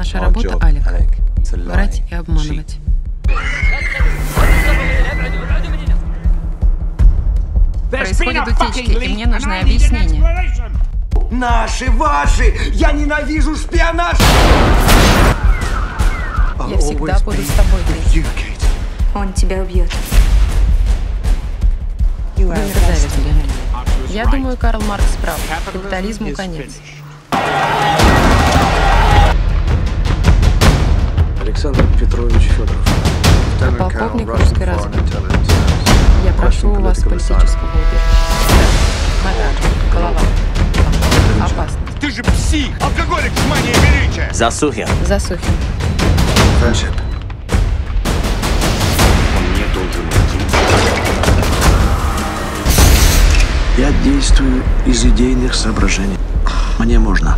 Наша работа, Алик, врать и обманывать. Происходят утечки, и мне нужно объяснение. Наши, ваши! Я ненавижу шпионаж! Я всегда буду с тобой, Кейт. Он тебя убьет. Вы мерзавец, Я думаю, Карл Маркс прав. Капитализму конец. Александр Петрович Федоров. Полковник русской разведки. Я прошу у вас политического убежища. Нога, голова. Опасно. Ты же псих! Алкоголик с манией величия! Засухин. Засухин. Мне должен идти. Я действую из идейных соображений. Мне можно.